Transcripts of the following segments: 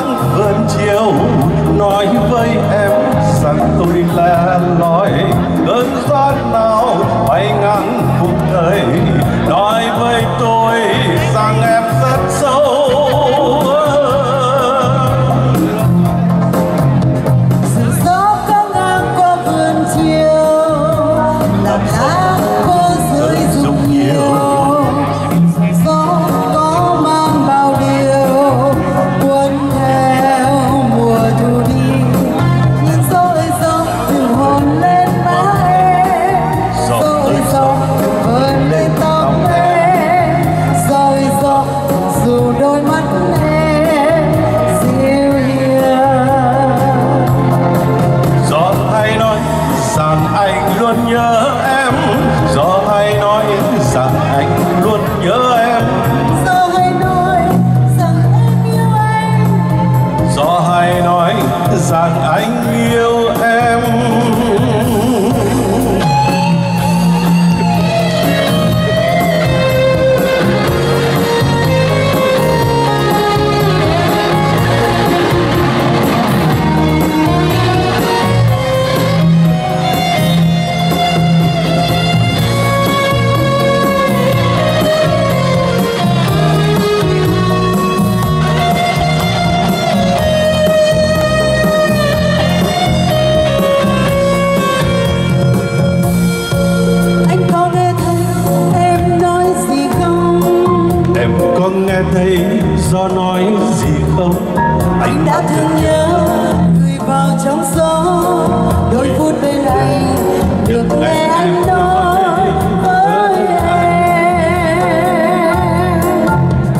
nắng vườn chiều nói với em rằng tôi là loài đã thương nhớ người vào trong gió. Đôi phút bên anh được nghe anh nói với em.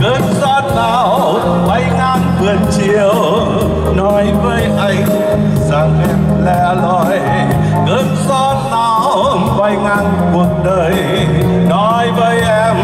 cơn gió nào bay ngang vườn chiều nói với anh rằng em lẻ loi. Cơn gió nào bay ngang cuộc đời nói với em